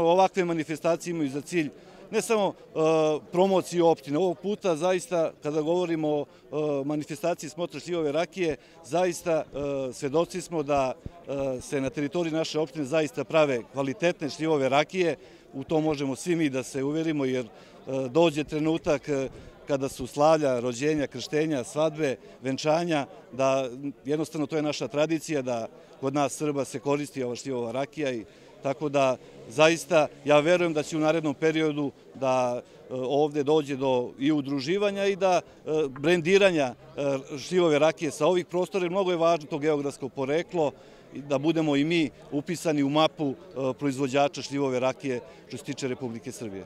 Ovakve manifestacije imaju za cilj ne samo e, promociju opštine, ovog puta zaista kada govorimo o e, manifestaciji smotra šljivove rakije, zaista e, svedoci smo da se na teritoriji naše opštine zaista prave kvalitetne šljivove rakije, u to možemo svi mi da se uverimo jer dođe trenutak kada su slavlja, rođenja, krštenja, svadbe, venčanja, da jednostavno to je naša tradicija da kod nas Srba se koristi ova šljivova rakija i tako da zaista ja verujem da će u narednom periodu da e, ovde dođe do i udruživanja i da e, brendiranja e, šljivove rakije sa ovih prostora, mnogo je važno to geografsko poreklo, da budemo i mi upisani u mapu proizvođača šljivove rakije što se tiče Republike Srbije.